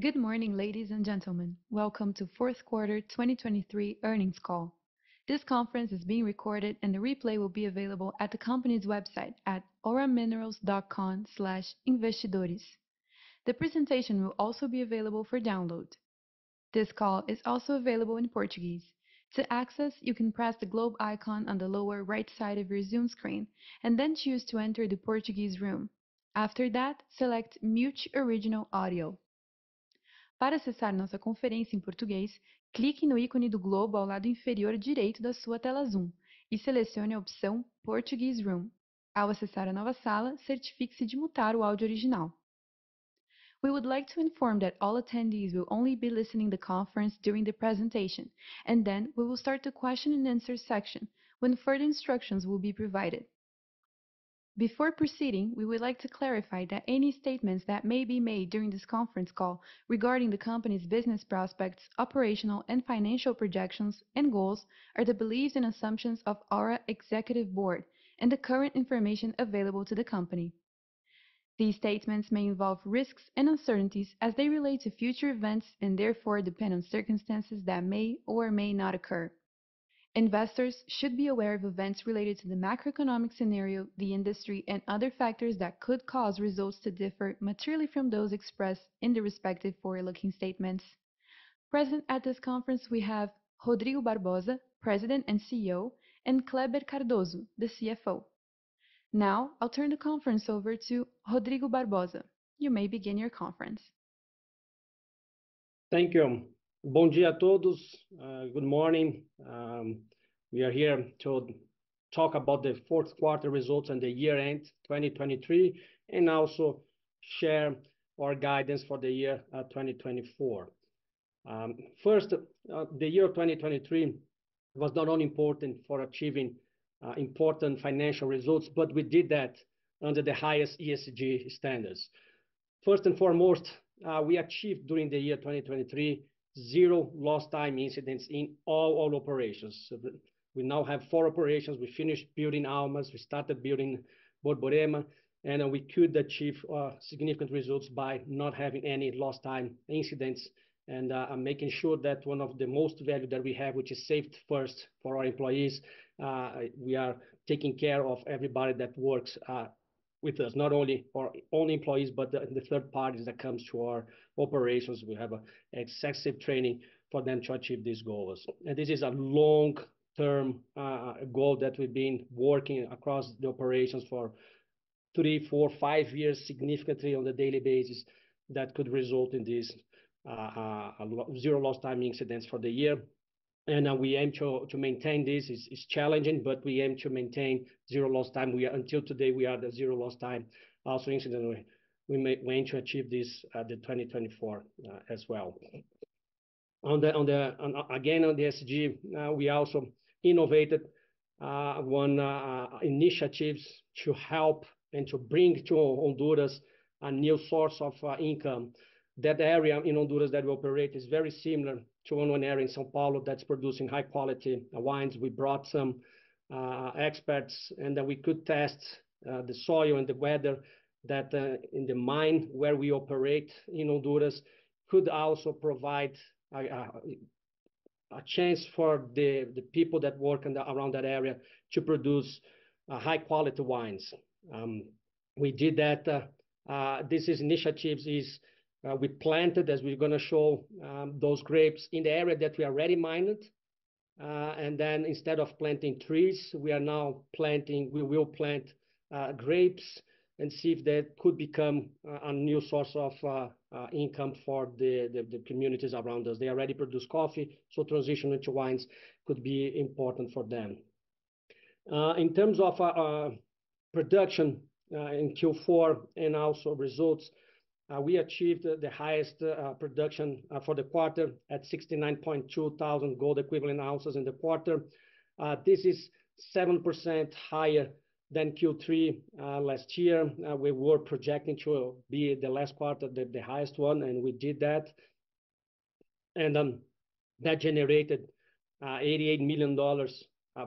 Good morning, ladies and gentlemen. Welcome to fourth quarter 2023 earnings call. This conference is being recorded, and the replay will be available at the company's website at auraminerals.com/investidores. The presentation will also be available for download. This call is also available in Portuguese. To access, you can press the globe icon on the lower right side of your Zoom screen and then choose to enter the Portuguese room. After that, select Mute Original Audio. Para acessar nossa conferência em português, clique no ícone do globo ao lado inferior direito da sua tela Zoom e selecione a opção Portuguese Room. Ao acessar a nova sala, certifique-se de mutar o áudio original. We would like to inform that all attendees will only be listening the conference during the presentation, and then we will start the question and answer section when further instructions will be provided. Before proceeding, we would like to clarify that any statements that may be made during this conference call regarding the company's business prospects, operational and financial projections, and goals are the beliefs and assumptions of Aura Executive Board and the current information available to the company. These statements may involve risks and uncertainties as they relate to future events and therefore depend on circumstances that may or may not occur. Investors should be aware of events related to the macroeconomic scenario, the industry, and other factors that could cause results to differ materially from those expressed in the respective forward-looking statements. Present at this conference, we have Rodrigo Barbosa, President and CEO, and Kleber Cardoso, the CFO. Now, I'll turn the conference over to Rodrigo Barbosa. You may begin your conference. Thank you. Bom dia a todos. Uh, good morning. Um, we are here to talk about the fourth quarter results and the year-end 2023, and also share our guidance for the year uh, 2024. Um, first, uh, the year 2023 was not only important for achieving important financial results, but we did that under the highest ESG standards. First and foremost, we achieved during the year 2023 zero lost time incidents in all operations. So we now have four operations. We finished building Almas, we started building Borborema, and we could achieve uh, significant results by not having any lost time incidents and uh, making sure that one of the most value that we have, which is safety first for our employees, uh, we are taking care of everybody that works with us, not only our own employees, but the third parties that comes to our operations. We have a excessive training for them to achieve these goals. And this is a long-term uh, goal that we've been working across the operations for three, four, five years, significantly on a daily basis, that could result in this uh, uh, zero lost time incidents for the year. And uh, we aim to maintain this. It's challenging, but we aim to maintain zero lost time. We are, until today, we are at zero lost time also incident. We aim to achieve this at the 2024 uh, as well. On the, on the, on, again, on the ESG, uh, we also innovated one initiatives to help and to bring to Honduras a new source of income. That area in Honduras that we operate is very similar to area in São Paulo that's producing high-quality uh, wines. We brought some uh, experts, and then we could test uh, the soil and the weather that in the mine where we operate in Honduras could also provide a chance for the people that work around that area to produce high-quality wines. Um, we did that. This is initiatives is Uh, we planted, as we're gonna show, um, those grapes in the area that we already mined. Uh, and then instead of planting trees, we are now planting. We will plant uh, grapes and see if that could become a new source of income for the communities around us. They already produce coffee, so transition into wines could be important for them. In terms of production in Q4 and also results, Uh, we achieved the highest uh, production uh, for the quarter at 69,200 gold equivalent ounces in the quarter. This is 7% higher than Q3 last year. We were projecting to be the last quarter, the highest one, and we did that. And um, that generated $88 million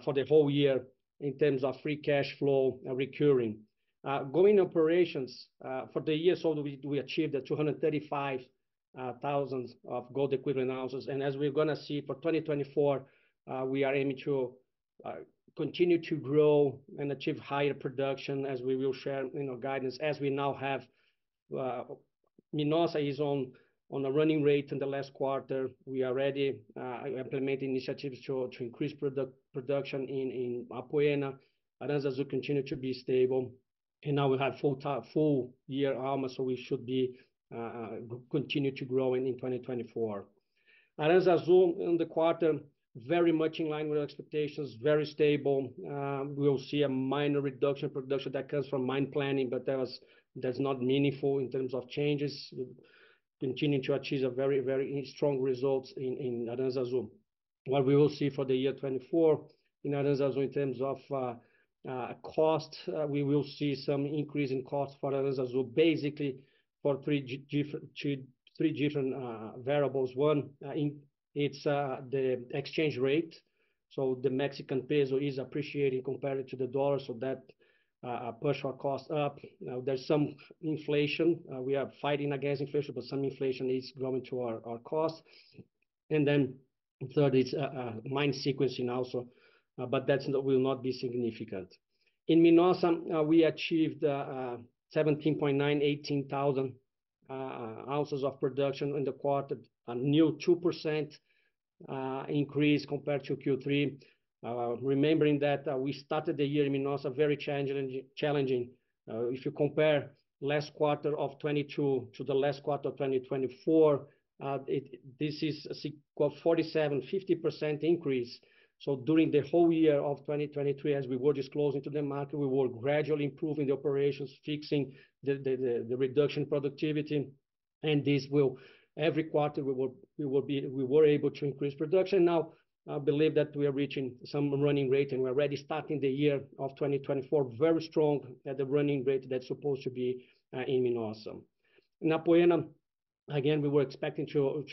for the whole year in terms of free cash flow recurring. Uh, going operations uh, for the year, so we achieved 235,000 of gold equivalent ounces. And as we're gonna see for 2024, uh, we are aiming to continue to grow and achieve higher production as we will share, guidance. As we now have, Minosa is on on a running rate in the last quarter. We are already implementing initiatives to increase production in Apoena. Aranzazu continue to be stable, and now we have full full year Almas, so we should be uh, uh, continue to grow in 2024. Aranzazu in the quarter, very much in line with expectations, very stable. Um, we'll see a minor reduction in production that comes from mine planning, but that was that's not meaningful in terms of changes. Continuing to achieve a very, very strong results in Aranzazu. What we will see for the year 2024 in Aranzazu in terms of uh, Uh, cost, uh, we will see some increase in cost for Aranzazu, basically for three different uh, variables. One, it's the exchange rate. So the Mexican peso is appreciating compared to the dollar, so that push our costs up. Now, there's some inflation. We are fighting against inflation, but some inflation is going to our costs. And then third is mine sequencing also, Uh, but that will not be significant. In Minosa, uh, we achieved uh, 17.918 thousand ounces of production in the quarter, a new 2% increase compared to Q3. Remembering that, we started the year in Minosa very challenging. If you compare last quarter of 2022 to the last quarter of 2024, this is a 47%-50% increase. So during the whole year of 2023, as we were disclosing to the market, we were gradually improving the operations, fixing the reduction productivity, and this will every quarter, we will we will be we were able to increase production. Now, I believe that we are reaching some running rate, and we're already starting the year of 2024 very strong at the running rate that's supposed to be uh, in Minosa. In Apoena, again, we were expecting to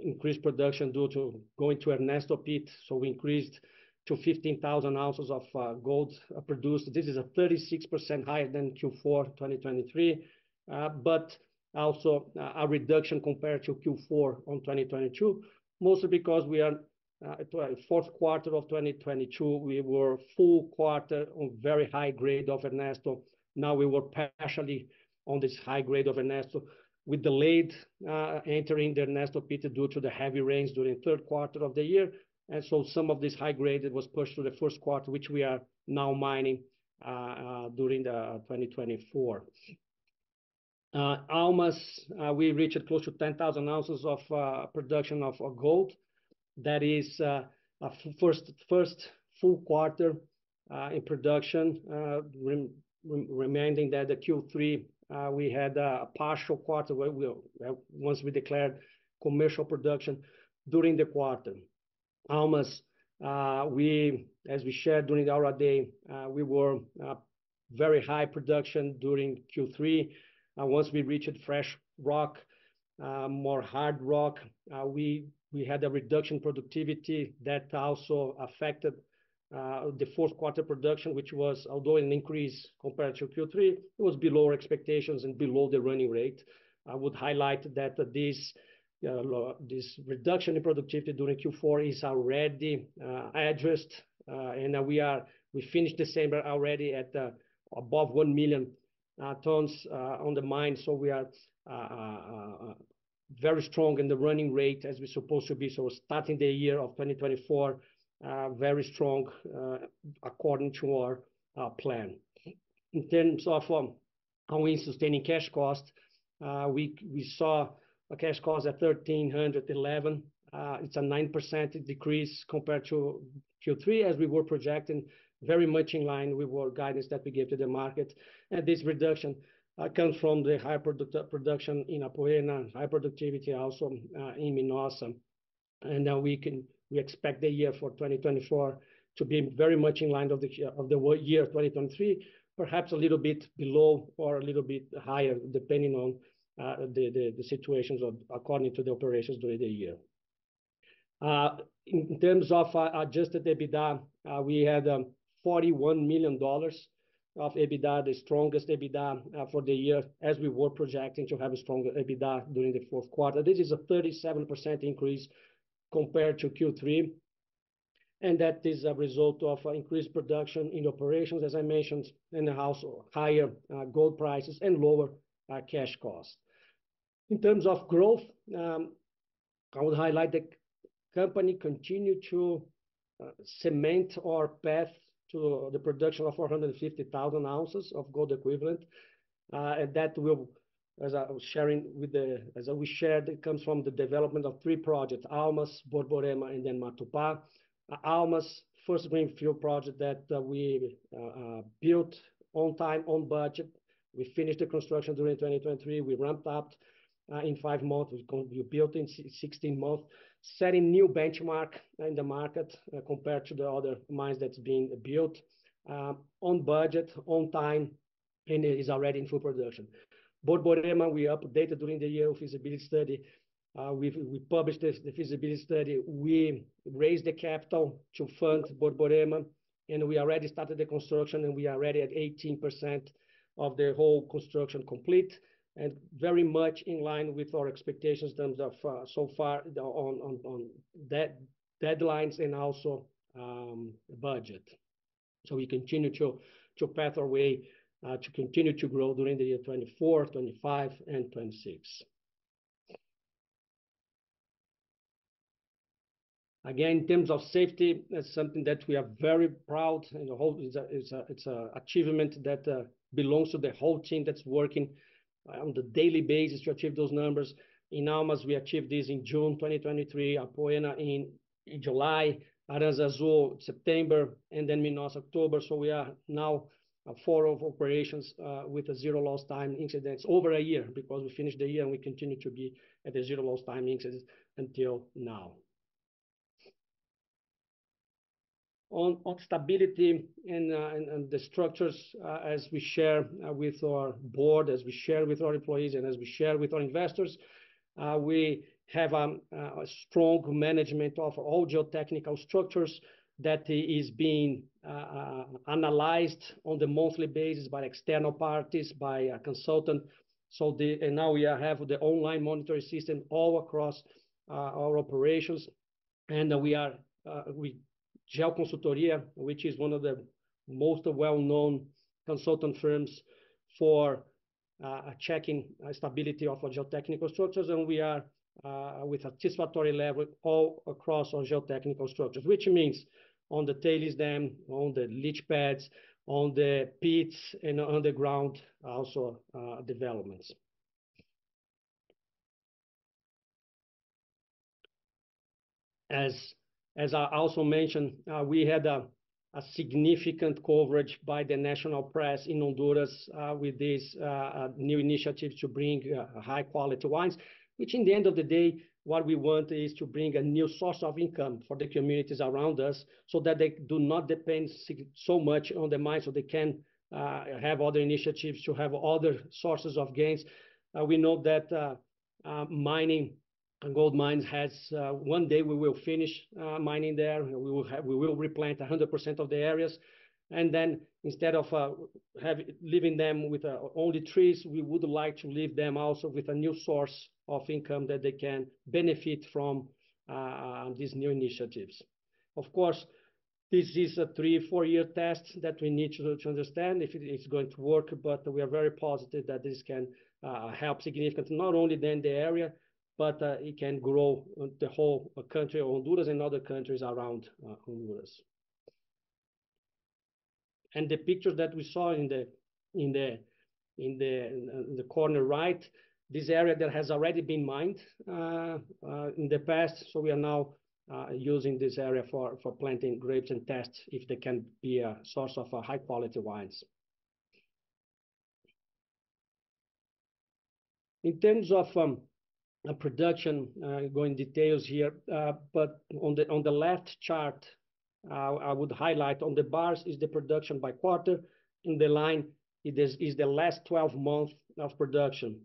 increase production due to going to Ernesto pit, so we increased to 15,000 ounces of uh, gold uh, produced. This is 36% higher than Q4 2023, uh, but also a reduction compared to Q4 on 2022, mostly because we are fourth quarter of 2022, we were full quarter on very high grade of Ernesto. Now, we were partially on this high grade of Ernesto. We delayed uh, entering the Ernesto pit due to the heavy rains during third quarter of the year, and so some of this high grade was pushed to the first quarter, which we are now mining uh, uh, during the 2024. Almas, we reached close to 10,000 ounces of production of gold. That is a first full quarter in production. Reminding that the Q3 Uh, we had uh, a partial quarter where once we declared commercial production during the quarter. Almas, uh, we, as we shared during our day, we were very high production during Q3. Once we reached fresh rock, more hard rock, we had a reduction productivity that also affected Uh, the fourth quarter production, which was, although an increase compared to Q3, it was below expectations and below the running rate. I would highlight that this uh, this reduction in productivity during Q4 is already uh, addressed, and we are we finished December already at above 1 million tons on the mine. So we are very strong in the running rate as we're supposed to be. So starting the year of 2024 Uh, very strong uh, according to our uh, plan. In terms of um, our sustaining cash cost, we saw a cash cost at $1,311. It's a 9% decrease compared to Q3, as we were projecting, very much in line with our guidance that we gave to the market. And this reduction comes from the high production in Apoena, high productivity also in Minosa. And now we expect the year for 2024 to be very much in line of the year 2023, perhaps a little bit below or a little bit higher, depending on uh, the situations or according to the operations during the year. Uh, in terms of uh, adjusted EBITDA, we had um, $41 million of EBITDA, the strongest EBITDA for the year, as we were projecting to have a stronger EBITDA during the fourth quarter. This is a 37% increase compared to Q3, and that is a result of uh, increased production in operations, as I mentioned, and also higher uh, gold prices and lower uh, cash costs. In terms of growth, um, I would highlight the company continued to cement our path to the production of 450,000 ounces of gold equivalent. And that will, as I was sharing with the... As we shared, it comes from the development of three projects: Almas, Borborema, and then Matupá. Almas, first greenfield project that uh, we uh, uh, built on time, on budget. We finished the construction during 2023. We ramped up in five months. We built in 16 months, setting new benchmark in the market compared to the other mines that's being built um, on budget, on time, and it is already in full production. Borborema, we updated during the year of feasibility study. Uh, we published the feasibility study. We raised the capital to fund Borborema, and we already started the construction, and we are already at 18% of the whole construction complete, and very much in line with our expectations in terms of uh, so far on deadlines and also um, budget. So we continue to path our way Uh, to continue to grow during the year 2024, 2025, and 2026. Again, in terms of safety, that's something that we are very proud, and the whole... It's a achievement that uh, belongs to the whole team that's working uh, on the daily basis to achieve those numbers. In Almas, we achieved this in June 2023, Apoena in July, Aranzazu, September, and then Minosa, October. So we are now Uh, four of operations uh, with a zero lost time incidents over a year, because we finished the year, and we continue to be at a zero lost time incidents until now. On stability uh, and the structures, as we share with our board, as we share with our employees, and as we share with our investors, we have um, a strong management of all geotechnical structures that is being uh, uh, analyzed on the monthly basis by external parties, by a consultant. And now we have the online monitoring system all across uh, our operations. And we are with Geoconsultoria, which is one of the most well-known consultant firms for checking stability of our geotechnical structures, and we are with a satisfactory level all across our geotechnical structures. Which means on the tailings dam, on the leach pads, on the pits, and underground also uh, developments. As as I also mentioned, uh, we had a significant coverage by the national press in Honduras uh, with this new initiative to bring high-quality wines. Which in the end of the day, what we want is to bring a new source of income for the communities around us, so that they do not depend so much on the mine so they can uh, have other initiatives to have other sources of gains. Uh, we know that uh, mining and gold mines has one day we will finish mining there, and we will replant 100% of the areas. And then instead of uh, leaving them with uh, only trees, we would like to leave them also with a new source of income that they can benefit from uh, um, these new initiatives. Of course, this is a 3-4-year test that we need to understand if it is going to work, but we are very positive that this can help significantly, not only then the area, but it can grow the whole country Honduras and other countries around Honduras. And the picture that we saw in the in the in the the corner right, this area that has already been mined uh, uh, in the past, so we are now uh, using this area for for planting grapes and test if they can be a source of high-quality wines. In terms of um, production, going details here, but on the on the left chart, Uh, I would highlight on the bars is the production by quarter. In the line, it is the last 12 months of production.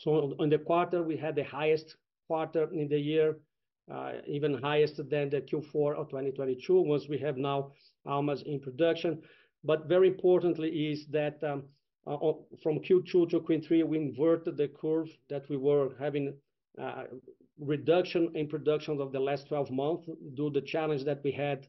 So on the quarter, we had the highest quarter in the year, uh, even highest than the Q4 of 2022, once we have now Almas in production. But very importantly is that um, uh, from Q2 to Q3, we inverted the curve that we were having reduction in production of the last 12 months due to the challenge that we had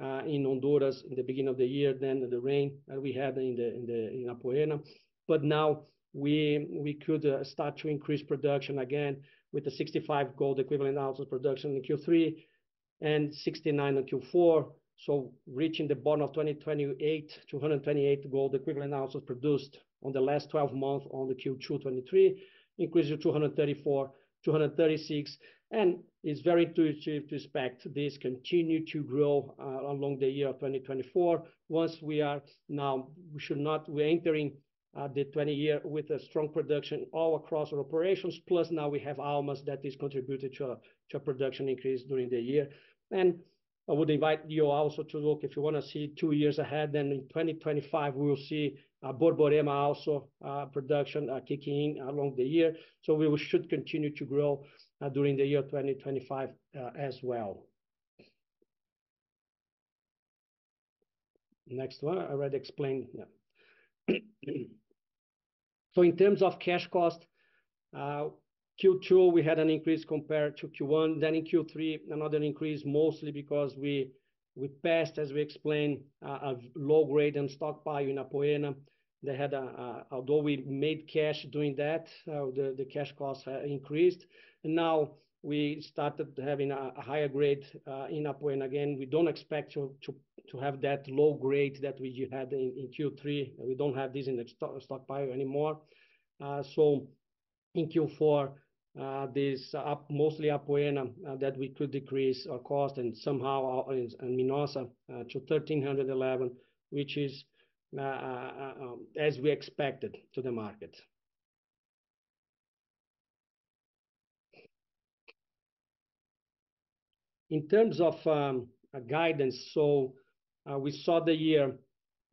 Uh, in Honduras in the beginning of the year, then the rain that we had in the in the in Apoena. But now we we could uh, start to increase production again with the 65 gold equivalent ounces production in Q3 and 69 in Q4. So reaching the bottom of 2028, 228 gold equivalent ounces produced on the last 12 months on the Q2 23, increased to 234, 236. And it's very intuitive to expect this continue to grow uh, along the year of 2024. Once we are now, we should not, we're entering uh, the 20 year with a strong production all across our operations. Plus now we have Almas that is contributed to a production increase during the year. And I would invite you also to look if you want to see two years ahead, then in 2025, we will see uh, Borborema also production kicking in along the year. So we should continue to grow during the year 2025 uh, as well. Next one, I already explained. So in terms of cash cost, uh, Q2, we had an increase compared to Q1. Then in Q3, another increase mostly because we we passed, as we explained, uh, a low grade and stockpile in Apoena. They had, although we made cash doing that, the cash cost increased. And now we started having a higher grade uh, in Apoena again. We don't expect to have that low grade that we had in Q3. We don't have this in the stockpile anymore. Uh, so in Q4, uh, this mostly Apoena that we could decrease our cost and somehow in Minosa to 1,311, which is um, as we expected to the market. In terms of um, guidance, so uh, we saw the year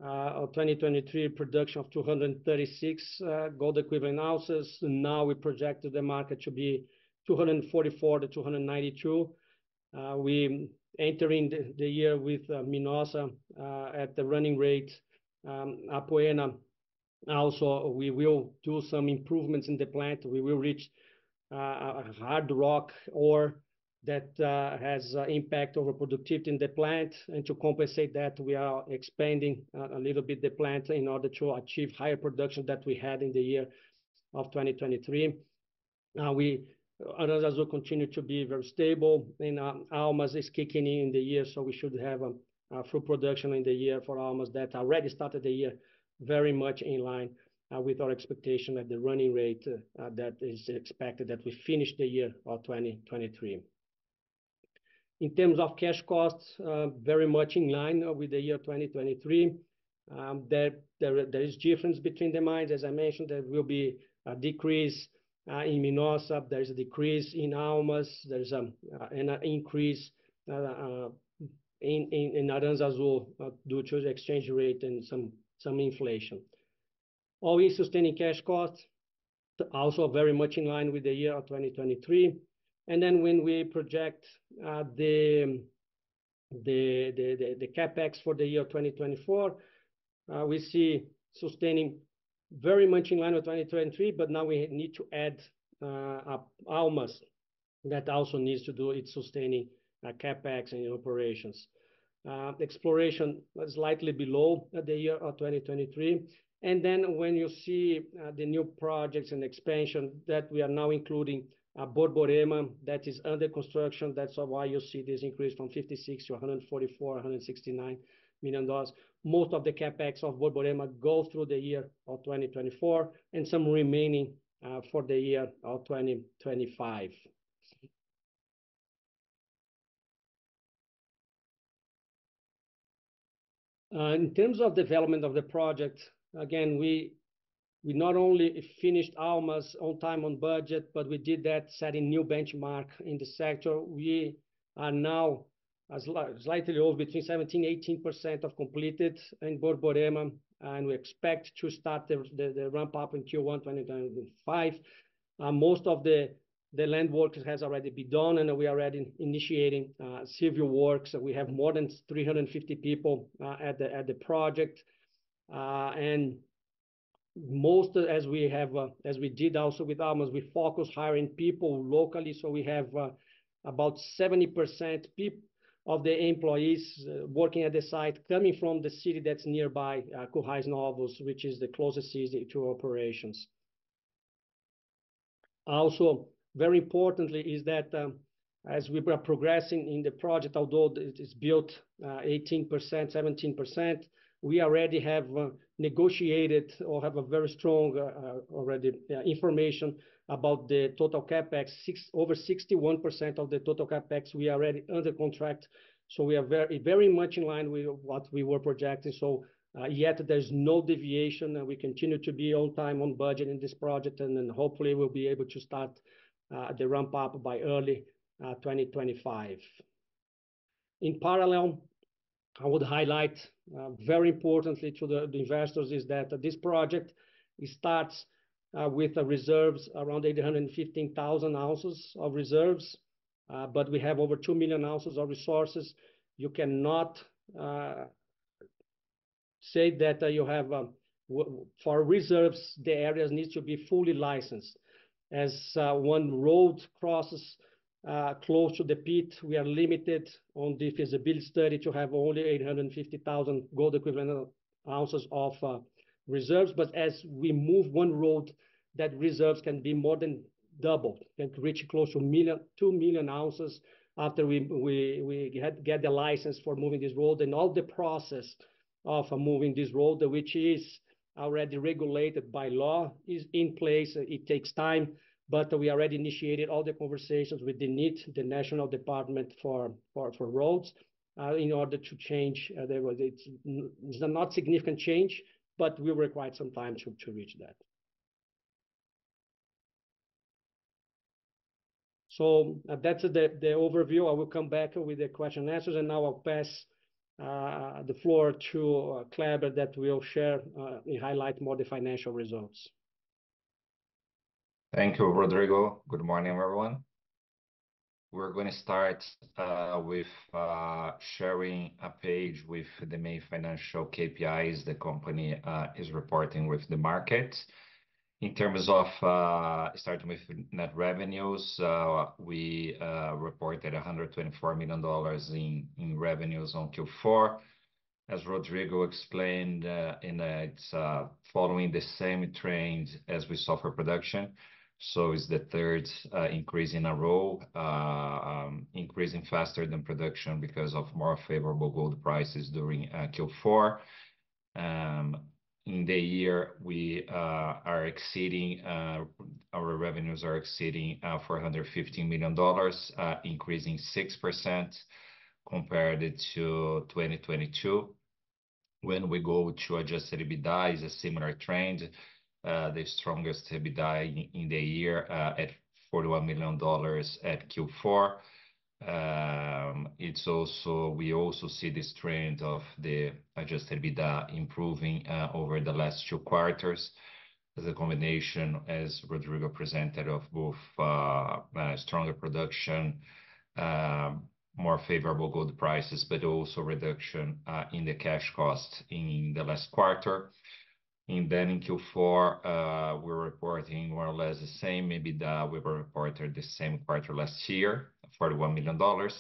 uh, of 2023 production of 236 uh, gold equivalent ounces. Now we projected the market to be 244-292. We entering the year with Minosa at the running rate. Um, Apoena also, we will do some improvements in the plant. We will reach a hard rock ore that uh, has uh, impact over productivity in the plant. And to compensate that, we are expanding uh, a little bit the plant in order to achieve higher production that we had in the year of 2023. We Aranzazu continue to be very stable. And Almas is kicking in the year, so we should have um, a full production in the year for Almas that already started the year very much in line with our expectation at the running rate that is expected that we finish the year of 2023. In terms of cash costs, uh, very much in line uh, with the year 2023. Um, there is difference between the mines. As I mentioned, there will be a decrease uh, in Minosa. There's a decrease in Almas. There's um, an increase in Aranzazu due to the exchange rate and some some inflation. All-in sustaining cash costs also very much in line with the year of 2023. And then when we project uh, the the CapEx for the year 2024, uh, we see sustaining very much in line with 2023, but now we need to add uh, Almas that also needs to do its sustaining CapEx and operations. Exploration was slightly below the year of 2023. And then when you see the new projects and expansion that we are now including Borborema that is under construction, that's why you see this increase from $56 million to $144 million-$169 million. Most of the CapEx of Borborema goes through the year of 2024 and some remaining uh, for the year of 2025. Uh, in terms of development of the project, again, we not only finished Almas on time on budget, but we did that setting new benchmark in the sector. We are now slightly over between 17%-18% of completed in Borborema, and we expect to start the ramp up in Q1 2025. Uh, most of the land work has already been done, and we are already initiating uh, civil works. We have more than 350 people uh, at the project. And most, as we have, uh, as we did also with Almas, we focus hiring people locally. So we have uh, about 70% of the employees uh, working at the site coming from the city that's nearby, Currais Novos, which is the closest city to operations. Also, very importantly, is that um, as we are progressing in the project, although it is built 18%, 17%, we already have uh, negotiated or have a very strong uh, uh, already information about the total CapEx. Over 61% of the total CapEx, we are already under contract. So we are very, very much in line with what we were projecting. So yet there's no deviation, and we continue to be on time, on budget in this project, and then hopefully we'll be able to start the ramp up by early 2025. In parallel, I would highlight uh, very importantly to the investors is that this project starts uh, with reserves around 815,000 ounces of reserves, uh, but we have over 2 million ounces of resources. You cannot say that you have um, for reserves, the areas need to be fully licensed. As one road crosses Uh, close to the pit, we are limited on the feasibility study to have only 850,000 gold equivalent ounces of uh, reserves. But as we move one road, that reserves can be more than doubled, can reach close to 2 million ounces after we get the license for moving this road. And all the process of uh, moving this road, which is already regulated by law, is in place. It takes time, but we already initiated all the conversations with the NIT, the National Department for for Roads, uh, in order to change. Uh, there was It's a not significant change, but we require some time to to reach that. So uh, that's the the overview. I will come back with the question and answers, and now I'll pass the floor to Kleber that will share and highlight more the financial results. Thank you, Rodrigo. Good morning, everyone. We're going to start uh, with uh, sharing a page with the main financial KPIs the company uh, is reporting with the market. In terms of starting with net revenues, we reported $124 million in revenues on Q4. As Rodrigo explained, it's following the same trend as we saw for production. So it's the third uh, increase in a row, uh, um, increasing faster than production because of more favorable gold prices during uh, Q4. Um, in the year, we are exceeding our revenues are exceeding $415 million, increasing 6% compared to 2022. When we go to adjusted EBITDA, it's a similar trend. Uh, the strongest EBITDA in the year uh, at $41 million at Q4. Um, it's also We also see this trend of the adjusted EBITDA improving uh, over the last two quarters as a combination, as Rodrigo presented, of both stronger production, um, more favorable gold prices, but also reduction in the cash cost in the last quarter. And then in Q4, uh, we're reporting more or less the same EBITDA we were reported the same quarter last year, $41 million.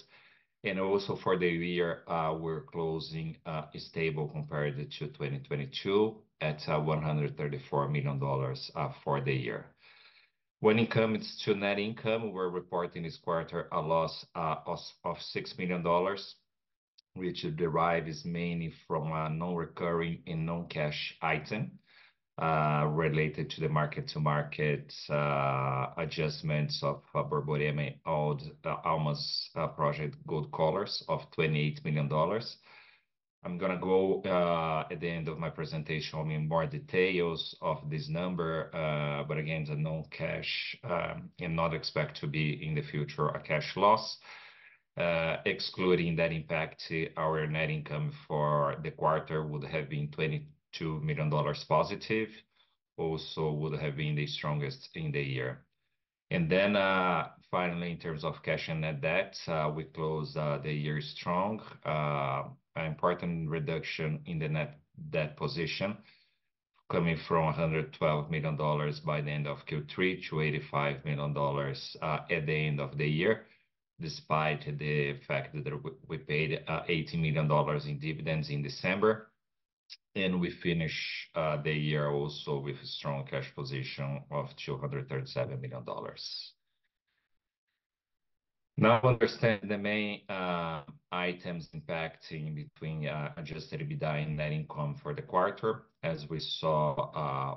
And also for the year, uh, we're closing uh, stable compared to 2022 at $134 million for the year. When it comes to net income, we're reporting this quarter a loss of $6 million, which derives mainly from a non-recurring and non-cash item uh, related to the mark-to-market uh, adjustments of Borborema uh, Almas project gold collars of $28 million. I'm going to go at the end of my presentation in more details of this number, but again, the non-cash um, and not expect to be in the future a cash loss. Uh, excluding that impact, our net income for the quarter would have been $22 million positive, also would have been the strongest in the year. And then uh, finally, in terms of cash and net debt, uh, we closed the year strong. An important reduction in the net debt position, coming from $112 million by the end of Q3 to $85 million at the end of the year, despite the fact that we paid uh, $80 million in dividends in December. And we finish uh, the year also with a strong cash position of $237 million. Now, understand the main uh, items impacting between adjusted EBITDA and net income for the quarter. As we saw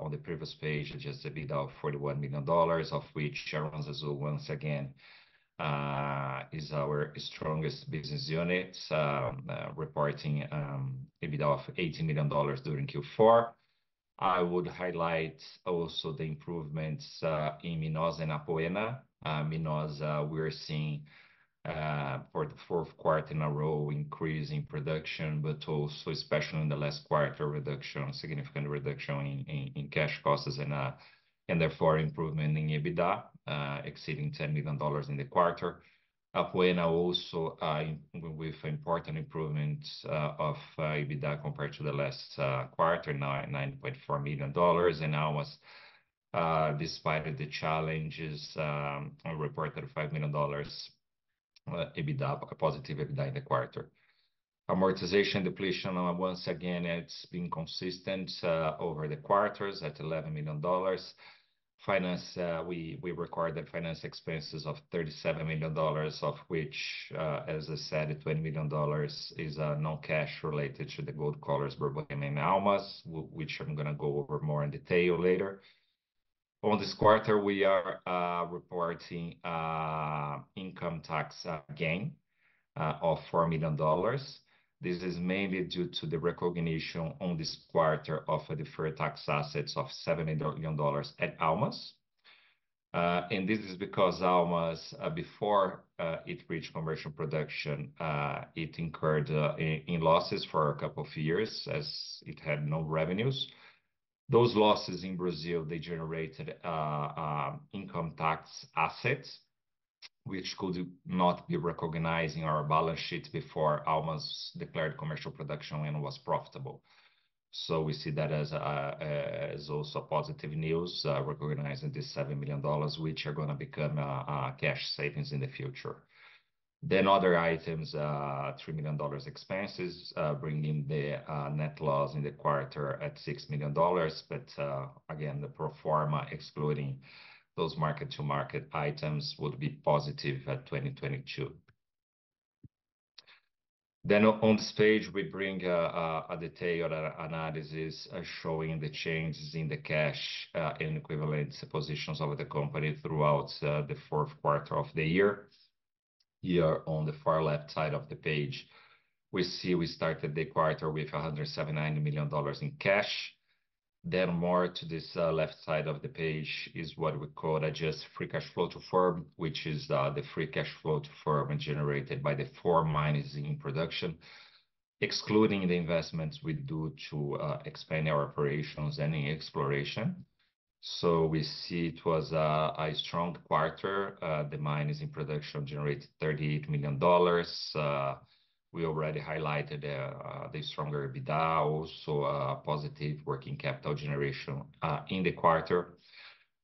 on the previous page, adjusted EBITDA of $41 million, of which Aranzazu, once again, is our strongest business unit, uh, uh, reporting um, EBITDA of $80 million during Q4. I would highlight also the improvements uh, in Minosa and Apoena. Minosa, we're seeing for the fourth quarter in a row increase in production, but also, especially in the last quarter, reduction, significant reduction in cash costs and uh and therefore improvement in EBITDA, exceeding $10 million in the quarter. Apoena also uh, with important improvements uh, of uh, EBITDA compared to the last quarter, now at $9.4 million. And Almas, despite the challenges, um, reported $5 million EBITDA, a positive EBITDA in the quarter. Amortization depletion, once again, it's been consistent over the quarters at $11 million. Finance, uh, we recorded finance expenses of $37 million, of which, uh, as I said, $20 million is uh, non-cash related to the gold collars, Borborema and Almas, which I'm gonna go over more in detail later. On this quarter, we are reporting income tax gain of $4 million. This is mainly due to the recognition on this quarter of a deferred tax assets of $7 million at Almas. Uh, and this is because Almas, uh, before uh, it reached commercial production, it incurred in losses for a couple of years as it had no revenues. Those losses in Brazil, they generated income tax assets, which could not be recognized in our balance sheet before Almas declared commercial production and was profitable. So we see that as uh, also positive news, uh, recognizing this $7 million, which are gonna become uh, cash savings in the future. Then other items, $3 million expenses, bringing the net loss in the quarter at $6 million. But again, the pro forma, excluding those market-to-market items, would be positive at 2022. Then on this page, we bring a detailed analysis uh, showing the changes in the cash uh, and equivalent positions of the company throughout uh, the fourth quarter of the year. Here, on the far left side of the page, we see we started the quarter with $179 million in cash. Then more to this uh, left side of the page is what we call adjusted free cash flow to firm, which is uh, the free cash flow to firm generated by the four mines in production, excluding the investments we do to uh, expand our operations and in exploration. So we see it was a strong quarter. The mine is in production, generated $38 million. We already highlighted uh, the stronger EBITDA, also positive working capital generation uh, in the quarter.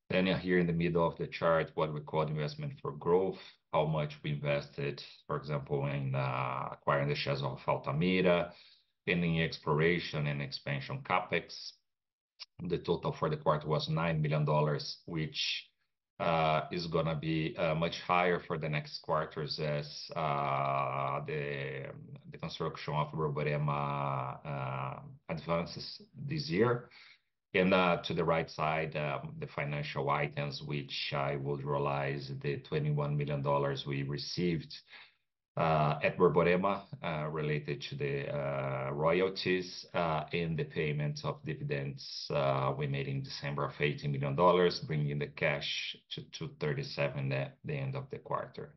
Then uh, here in the middle of the chart, what we call investment for growth, how much we invested, for example, in acquiring the shares of Altamira, pending exploration and expansion CapEx. The total for the quarter was $9 million, which Uh, is gonna be uh, much higher for the next quarters as uh, the construction of Borborema advances this year. And uh to the right side, um, the financial items, which I would realize the $21 million we received Uh, at Borborema uh, related to the uh, royalties and the payment of dividends we made in December of $80 million, bringing the cash to $37 million at the end of the quarter.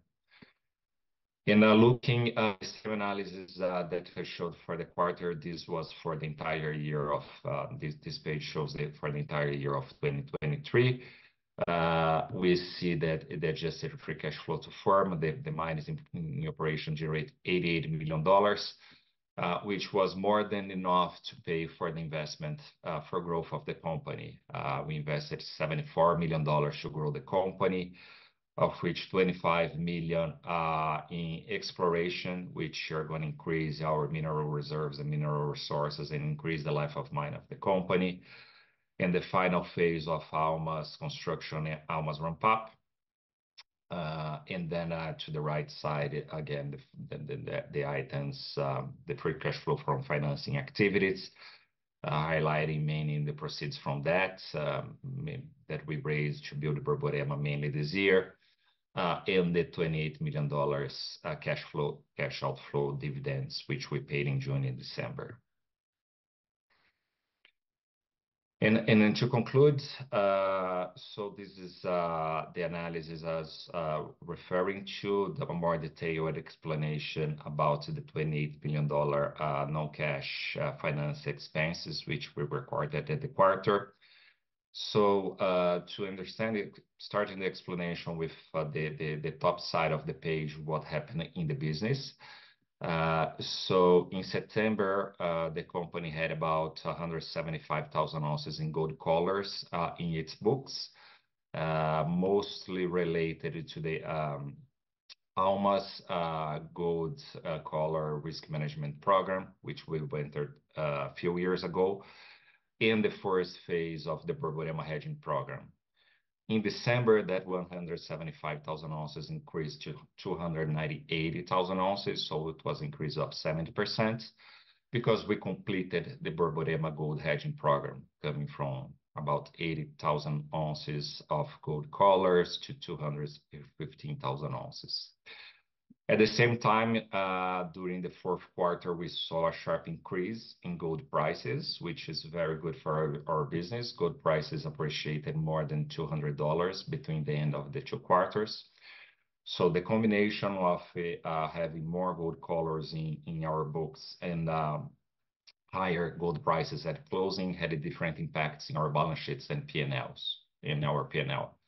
Looking at the same analysis that I showed for the quarter, this was for the entire year of this page shows it for the entire year of 2023. Uh, we see that the adjusted free cash flow to firm, the mine is in operation, generate $88 million. Uh, which was more than enough to pay for the investment uh, for growth of the company. We invested $74 million to grow the company, of which $25 million in exploration, which are going to increase our mineral reserves and mineral resources and increase the life of mine of the company. In the final phase of Almas construction and Almas ramp-up. Uh, and then, uh, to the right side, again, the items, um, the free cash flow from financing activities, uh, highlighting mainly the proceeds from that um, that we raised to build Borborema mainly this year, and the $28 million cash flow, cash outflow dividends, which we paid in June and December. And to conclude, uh, so this is uh, the analysis as uh, referring to the more detailed explanation about the $28 million non-cash finance expenses, which we recorded at the quarter. So, to understand it, starting the explanation with the top side of the page, what happened in the business. Uh, in September, uh, the company had about 175,000 ounces in gold collars uh, in its books, mostly related to the um, Almas Gold Collar Risk Management Program, which we entered a few years ago, in the first phase of the Borborema hedging program. In December, that 175,000 ounces increased to 298,000 ounces, so it was increase of 70%, because we completed the Borborema gold hedging program, coming from about 80,000 ounces of gold collars to 215,000 ounces. At the same time, uh, during the fourth quarter, we saw a sharp increase in gold prices, which is very good for our business. Gold prices appreciated more than $200 between the end of the two quarters. So the combination of uh, having more gold collars in our books and um, higher gold prices at closing had a different impacts in our balance sheets and P&Ls, in our P&L.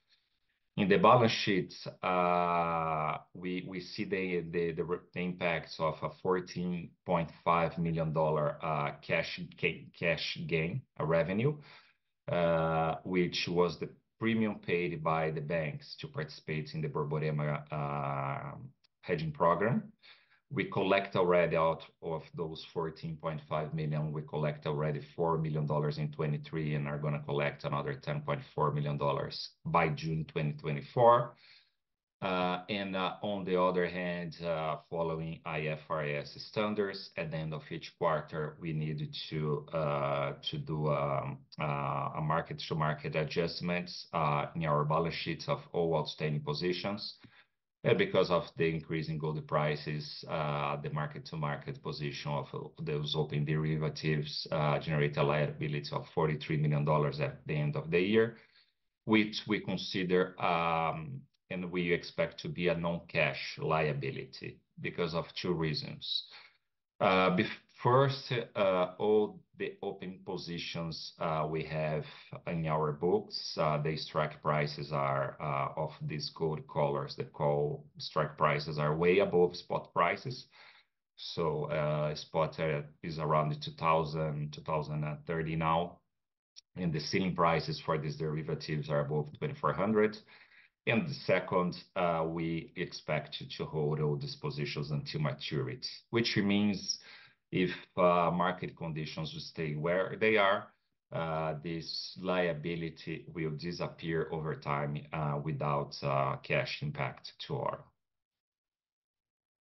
In the balance sheets, uh, we see the impacts of a $14.5 million uh, cash gain revenue, uh, which was the premium paid by the banks to participate in the Borborema hedging program. We collect already out of those 14.5 million, we collect already $4 million in 2023, and are gonna collect another $10.4 million by June 2024. Uh, and uh, on the other hand, uh, following IFRS standards, at the end of each quarter, we needed to do um, a market-to-market adjustments in our balance sheets of all outstanding positions. Because of the increase in gold prices, uh, the mark-to-market position of those open derivatives uh, generate a liability of $43 million at the end of the year, which we consider um, and we expect to be a non-cash liability because of two reasons. Uh, First, uh, all the open positions uh, we have in our books, uh, the strike prices are of these gold collars, the call strike prices are way above spot prices. So, spot is around $2,030 now, and the ceiling prices for these derivatives are above 2,400. And the second, we expect to hold all these positions until maturity, which means if uh, market conditions stay where they are, uh, this liability will disappear over time uh, without cash impact to Aura.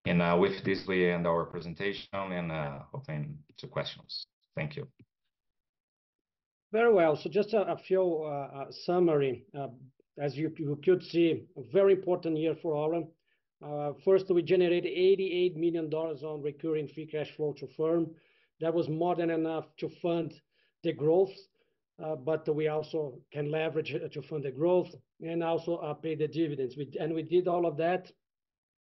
And with this, we end our presentation and open to questions. Thank you. Very well. So just a few summary. As you could see, a very important year for Aura. Uh, first, we generated $88 million on recurring free cash flow to firm. That was more than enough to fund the growth, uh, but we also can leverage it to fund the growth and also pay the dividends. And we did all of that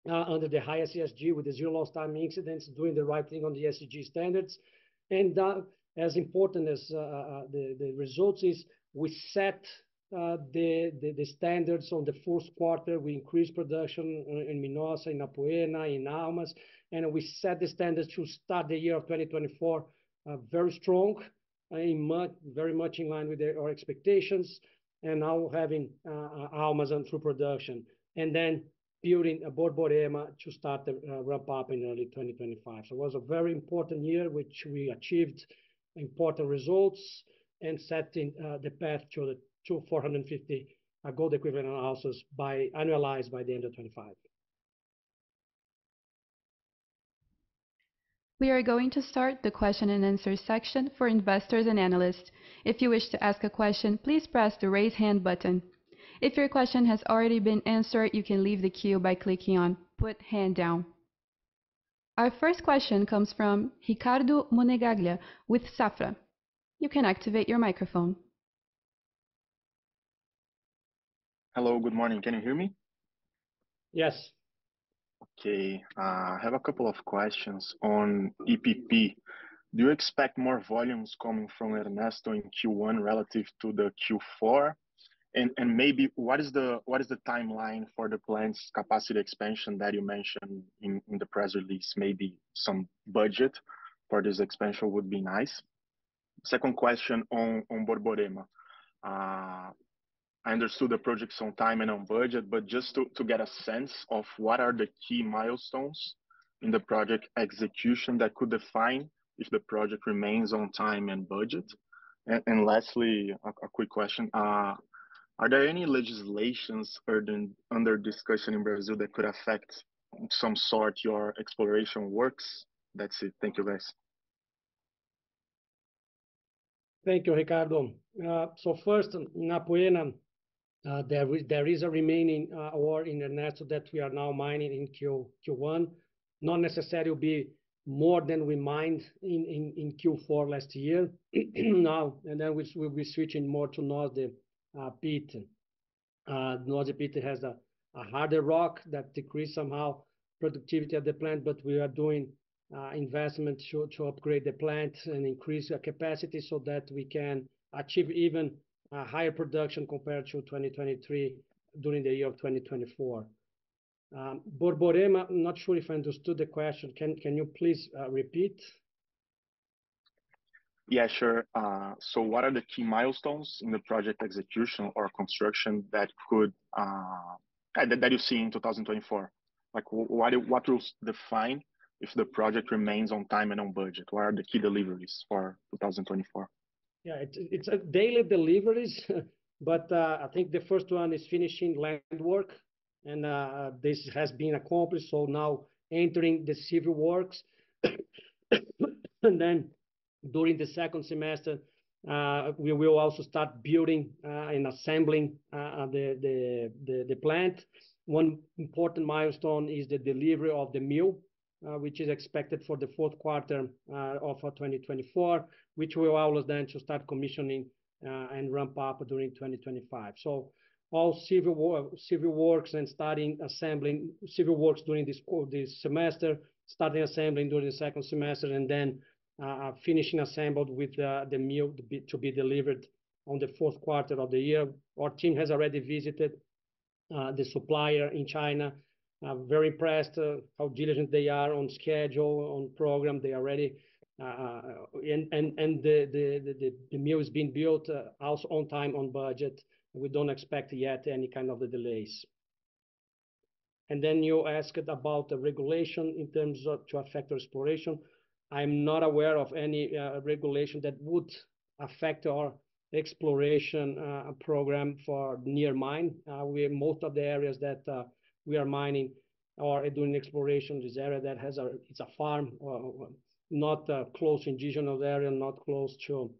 under the highest ESG, with the zero lost time incidents, doing the right thing on the ESG standards. And as important as the results is, we set Uh, the standards on the fourth quarter. We increased production in Minosa, in Apoena, in Almas, and we set the standards to start the year of 2024 uh, very strong, uh, very much in line with our expectations, and now having Almas on full production. And then building a Borborema to start the ramp up in early 2025. So it was a very important year, which we achieved important results and setting the path to the 450 uh, gold equivalent ounces by annualized by the end of 2025. We are going to start the question and answer section for investors and analysts. If you wish to ask a question, please press the Raise Hand button. If your question has already been answered, you can leave the queue by clicking on Put Hand Down. Our first question comes from Ricardo Monegaglia with Safra. You can activate your microphone. Hello, good morning. Can you hear me? Yes. Okay. Uh, I have a couple of questions on EPP. Do you expect more volumes coming from Ernesto in Q1 relative to the Q4? And maybe what is the what is the timeline for the plant's capacity expansion that you mentioned in in the press release? Maybe some budget for this expansion would be nice. Second question on Borborema. Uh, I understood the project's on time and on budget, but just to to get a sense of what are the key milestones in the project execution that could define if the project remains on time and budget? And lastly, a quick question. Uh, are there any legislations under discussion in Brazil that could affect some sort your exploration works? That's it. Thank you, guys. Thank you, Ricardo. Uh, so first, in Uh, Apoena, there is a remaining uh, ore in Ernesto that we are now mining in Q1. Not necessarily be more than we mined in Q4 last year. Now, and then we'll be switching more to Norte uh, pit. Norte pit has a harder rock that decrease somehow productivity of the plant, but we are doing investment to upgrade the plant and increase the capacity so that we can achieve even higher production compared to 2023 during the year of 2024. Um, Borborema, I'm not sure if I understood the question. Can can you please uh, repeat? Yeah, sure. Uh, so what are the key milestones in the project execution or construction that could uh, that you see in 2024? Like, what will define if the project remains on time and on budget? What are the key deliveries for 2024? Yeah, it's a daily deliveries, but uh, I think the first one is finishing land work, and uh, this has been accomplished, so now entering the civil works. And then during the second semester, uh, we will also start building and assembling the plant. One important milestone is the delivery of the mill, Uh, which is expected for the fourth quarter uh, of uh, 2024, which will allow us then to start commissioning and ramp up during 2025. So all civil works and starting assembling civil works during this semester, starting assembling during the second semester, and then finishing assembled with the mill to be delivered on the fourth quarter of the year. Our team has already visited the supplier in China. Very impressed uh, how diligent they are on schedule, on program. They are ready, uh, uh, and the mill is being built also on time, on budget. We don't expect yet any kind of the delays. And then you asked about the regulation in terms of to affect exploration. I'm not aware of any regulation that would affect our exploration program for near mine. Most of the areas that we are mining or doing exploration, this area that has a, it's a farm, uh, not uh, close indigenous area, not close to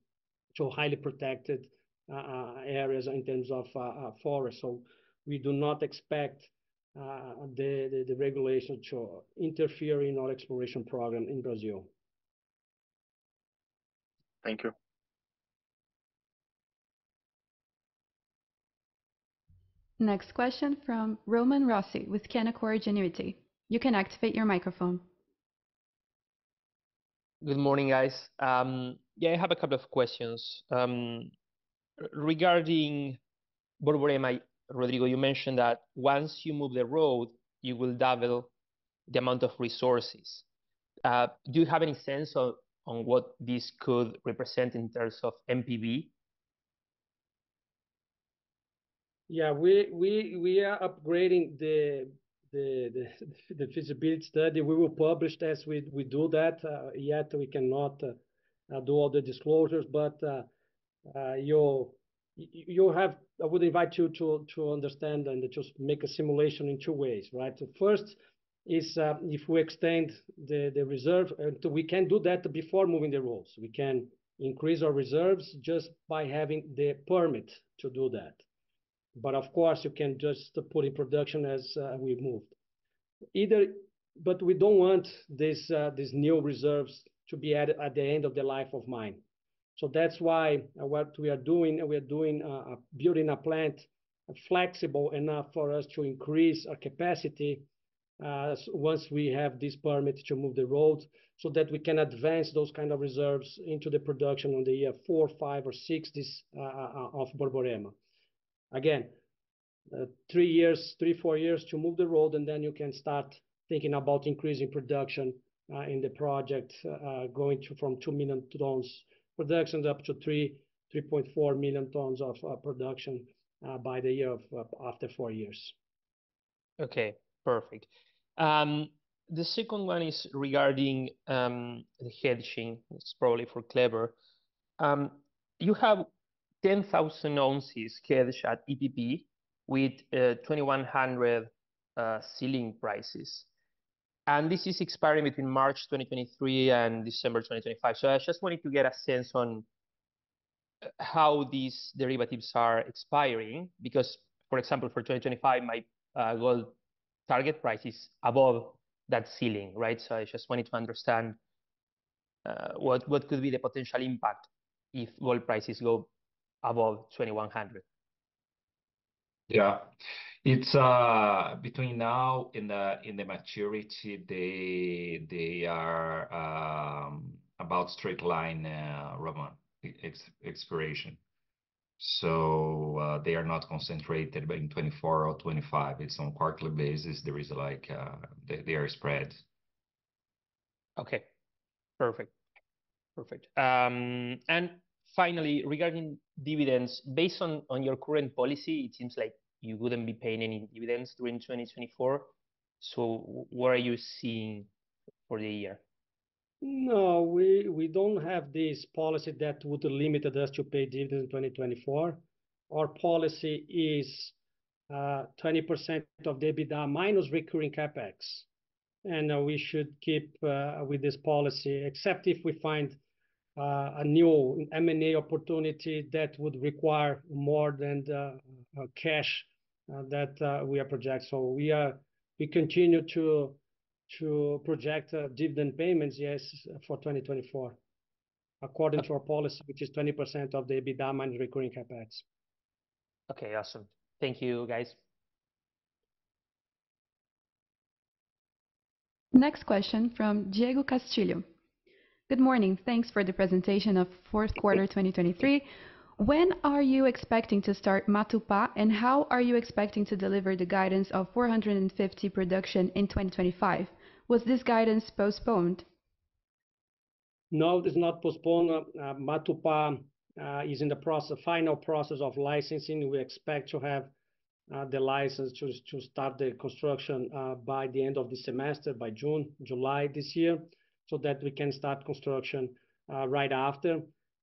to highly protected uh, areas in terms of forest. So we do not expect the the regulation to interfere in our exploration program in Brazil. Thank you. Next question from Roman Rossi with Canaccord Genuity. You can activate your microphone. Good morning, guys. Um, yeah, I have a couple of questions. Um, regarding Borborema, Rodrigo, you mentioned that once you move the road, you will double the amount of resources. Uh, do you have any sense on what this could represent in terms of NPV? Yeah, we we we are upgrading the the the feasibility study. We will publish as we we do that. Uh, yet we cannot uh, do all the disclosures, but uh, you'll have... I would invite you to to understand and just make a simulation in two ways, right? The first is, if we extend the the reserve, we can do that before moving the rules. We can increase our reserves just by having the permit to do that. But of course, you can just put in production as uh, we move. But we don't want this uh, these new reserves to be added at the end of the life of mine. So that's why uh, what we are doing, we are doing building a plant flexible enough for us to increase our capacity once we have this permit to move the road, so that we can advance those kind of reserves into the production on the year four, five, or six of Borborema. Again, uh, three years, three, four years to move the road, and then you can start thinking about increasing production uh, in the project, uh, going to, from 2 million tons production up to 3, 3.4 million tons of production by the year of after four years. Okay, perfect. Um, the second one is regarding um, the hedging. It's probably for Kleber. Um, you have 10,000 ounces hedged at EPP with uh, $2,100 uh, ceiling prices, and this is expiring between March 2023 and December 2025. So I just wanted to get a sense on uh, how these derivatives are expiring, because, for example, for 2025, my gold target price is above that ceiling, right? So I just wanted to understand what could be the potential impact if gold prices go above 2,100. Yeah. It's uh between now and the in the maturity, they they are about straight line, uh, Román, expiration. So, they are not concentrated in 2024 or 25 It's on quarterly basis. There is like, uh they are spread. Okay, perfect. Perfect. Um and finally, regarding dividends, based on your current policy, it seems like you wouldn't be paying any dividends during 2024. So what are you seeing for the year? No, we don't have this policy that would limit us to pay dividends in 2024. Our policy is uh, 20% of the EBITDA minus recurring CapEx, and uh, we should keep uh, with this policy, except if we find Uh, a new M&A opportunity that would require more than the uh, cash uh, that we are project. So we uh we continue to to project dividend payments, yes, for 2024, according to our policy, which is 20% of the EBITDA minus recurring CapEx. Okay, awesome. Thank you, guys. Next question from Diego Castillo. Good morning. Thanks for the presentation of fourth quarter 2023. When are you expecting to start Matupá, and how are you expecting to deliver the guidance of 450 production in 2025? Was this guidance postponed? No, it is not postponed. Uh, Matupá uh, is in the process, final process of licensing. We expect to have uh, the license to start the construction by the end of the semester, by June, July this year, so that we can start construction uh, right after,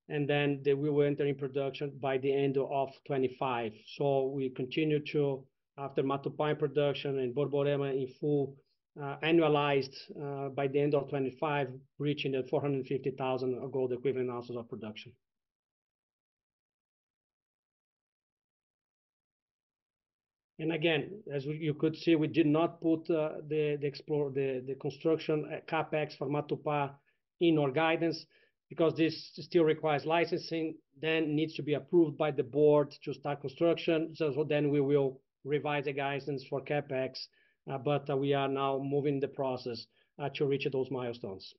and then they will enter in production by the end of 2025. So we continue to, after Matupá production and Borborema in full, uh, annualized, uh, by the end of 2025, reaching the 450,000 gold equivalent ounces of production. And again, as you could see, we did not put uh, the explore the construction uh, CapEx for Matupá in our guidance because this still requires licensing, then needs to be approved by the board to start construction. So then we will revise the guidance for CapEx, uh, but we are now moving the process to reach those milestones.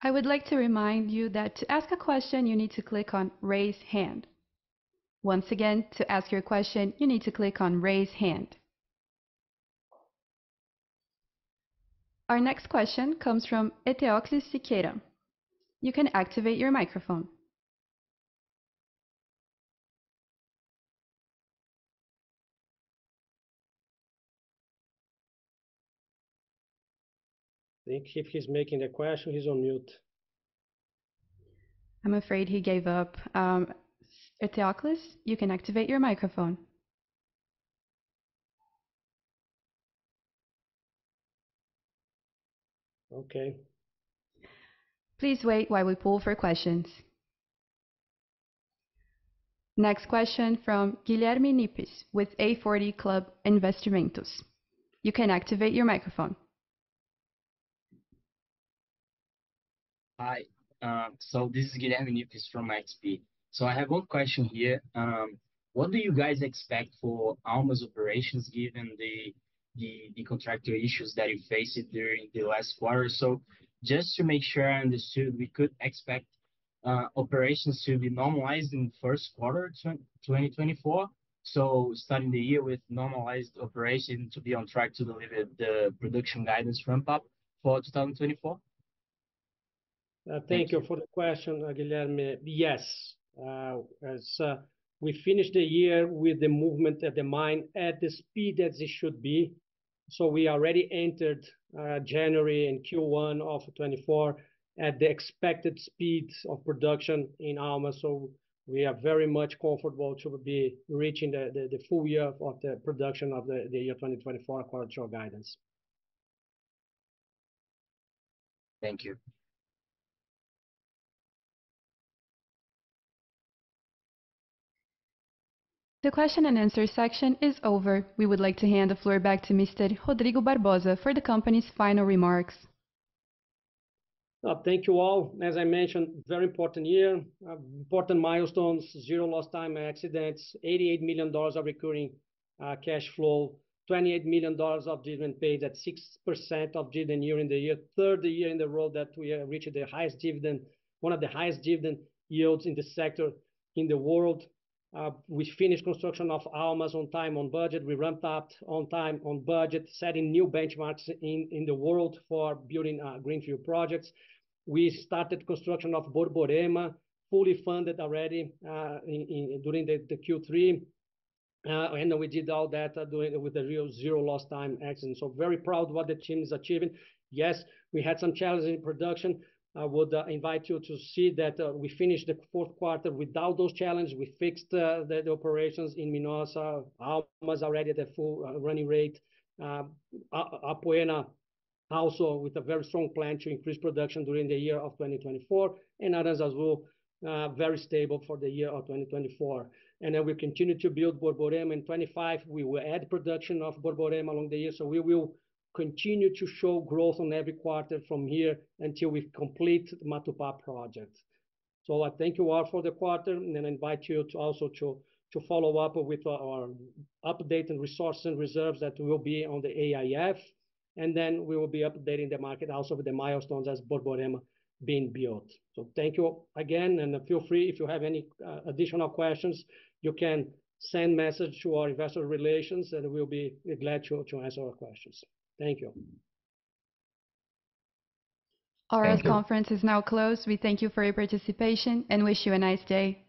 I would like to remind you that to ask a question, you need to click on Raise Hand. Once again, to ask your question, you need to click on Raise Hand. Our next question comes from Eteocles Siqueira. You can activate your microphone. I think if he's making the question, he's on mute. I'm afraid he gave up. Um, Eteocles, you can activate your microphone. Okay. Please wait while we pull for questions. Next question from Guilherme Nippes with A40 Club Investimentos. You can activate your microphone. Hi. Um, so this is Guilherme Nippes from XP. So I have one question here. Um, what do you guys expect for Almas operations given the the, the contractor issues that you faced during the last quarter? So just to make sure I understood, we could expect uh, operations to be normalized in first quarter 2024. So starting the year with normalized operation to be on track to deliver the production guidance ramp up for 2024. Uh, thank you for the question, Guilherme. Yes, Uh, as uh, we finished the year with the movement at the mine at the speed as it should be. So we already entered uh, January and Q1 of 2024 at the expected speed of production in Almas. So we are very much comfortable to be reaching the full year of the production of the year 2024 according to our guidance. Thank you. The question and answer section is over. We would like to hand the floor back to Mr. Rodrigo Barbosa for the company's final remarks. Uh, thank you all. As I mentioned, very important year, uh, important milestones, zero lost time accidents, $88 million of recurring uh, cash flow, $28 million of dividend paid at 6% of dividend year in the year, third year in a row that we reached the highest dividend, one of the highest dividend yields in the sector in the world. Uh, we finished construction of Almas on time, on budget. We ramped up on time, on budget, setting new benchmarks in the world for building uh, greenfield projects. We started construction of Borborema, fully funded already uh, during the Q3. And we did all that doing with a real zero lost time accident. So very proud what the team is achieving. Yes, we had some challenges in production, I would uh, invite you to see that uh, we finished the fourth quarter without those challenges. We fixed uh, the operations in Minosa. Almas already at the full running rate. Apoena also with a very strong plan to increase production during the year of 2024. And Aranzazu very stable for the year of 2024. And then we continue to build Borborema in 2025. We will add production of Borborema along the year. So we will continue to show growth on every quarter from here until we complete the Matupá project. So I thank you all for the quarter, and then invite you to also to follow up with our updated resources and reserves that will be on the AIF. And then we will be updating the market also with the milestones as Borborema being built. So thank you again, and feel free if you have any uh, additional questions, you can send message to our investor relations, and we'll be glad to answer our questions. Thank you. Our conference is now closed. We thank you for your participation and wish you a nice day.